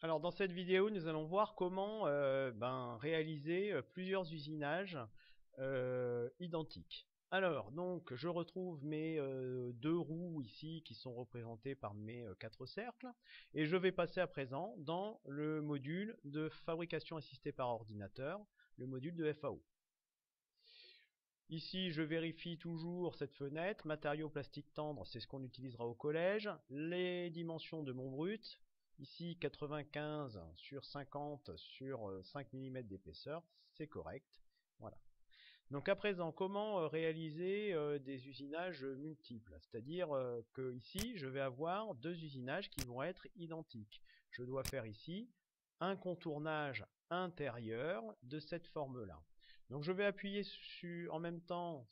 Alors dans cette vidéo, nous allons voir comment euh, ben, réaliser euh, plusieurs usinages euh, identiques. Alors donc je retrouve mes deux roues ici qui sont représentées par mes quatre cercles et je vais passer à présent dans le module de fabrication assistée par ordinateur, le module de FAO. Ici, je vérifie toujours cette fenêtre. Matériaux plastique tendre, c'est ce qu'on utilisera au collège. Les dimensions de mon brut, Ici, 95 sur 50 sur 5 euh, mm d'épaisseur, c'est correct. Voilà. Donc à présent, comment euh, réaliser euh, des usinages multiples? C'est-à-dire que ici, je vais avoir deux usinages qui vont être identiques. Je dois faire ici un contournage intérieur de cette forme-là. Donc je vais appuyer sur, en même temps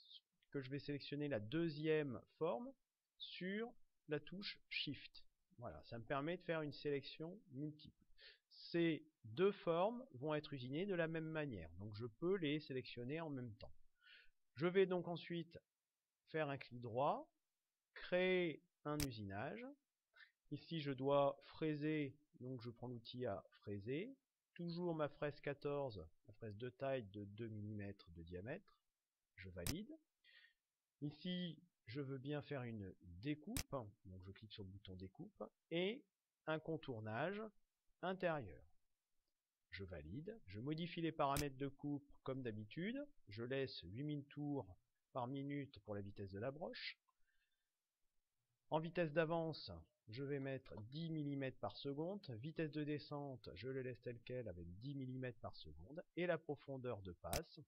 que je vais sélectionner la deuxième forme sur la touche Shift. Voilà, ça me permet de faire une sélection multiple. Ces deux formes vont être usinées de la même manière, donc je peux les sélectionner en même temps. Je vais donc ensuite faire un clic droit, créer un usinage. Ici, je dois fraiser, donc je prends l'outil à fraiser. Toujours ma fraise 14, la fraise de taille de 2 mm de diamètre. Je valide. Ici, je veux bien faire une découpe, donc je clique sur le bouton découpe, et un contournage intérieur. Je valide, je modifie les paramètres de coupe comme d'habitude, je laisse 8000 tours par minute pour la vitesse de la broche. En vitesse d'avance, je vais mettre 10 mm par seconde, vitesse de descente, je le laisse tel quel avec 10 mm par seconde, et la profondeur de passe,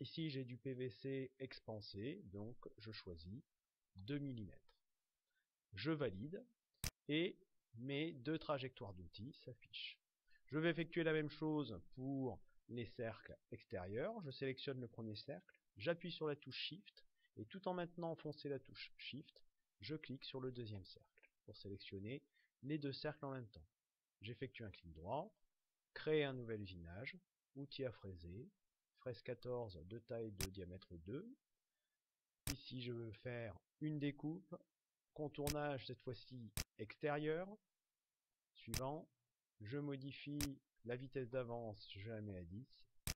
Ici, j'ai du PVC expansé, donc je choisis 2 mm. Je valide et mes deux trajectoires d'outils s'affichent. Je vais effectuer la même chose pour les cercles extérieurs. Je sélectionne le premier cercle, j'appuie sur la touche Shift et tout en maintenant enfoncer la touche Shift, je clique sur le deuxième cercle pour sélectionner les deux cercles en même temps. J'effectue un clic droit, créer un nouvel usinage, outil à fraiser, fraise 14 de taille de diamètre 2. Ici, je veux faire une découpe, contournage cette fois-ci extérieur. Suivant, je modifie la vitesse d'avance, je la mets à 10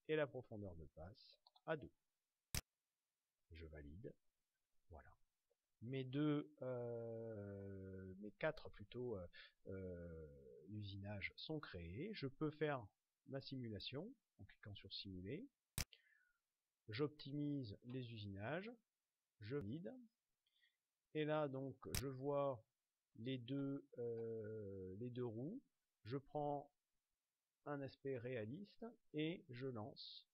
et la profondeur de passe à 2. Je valide. Voilà. Mes deux, euh, mes quatre plutôt euh, euh, usinages sont créés. Je peux faire ma simulation en cliquant sur simuler j'optimise les usinages, je vide, et là donc je vois les deux, euh, les deux roues, je prends un aspect réaliste et je lance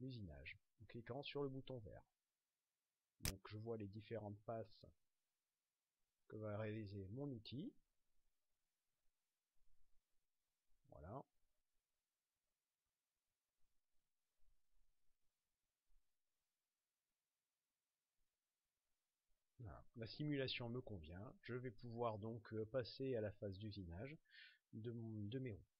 l'usinage en cliquant sur le bouton vert. Donc je vois les différentes passes que va réaliser mon outil. Voilà. La simulation me convient. Je vais pouvoir donc euh, passer à la phase d'usinage de, de mes roues.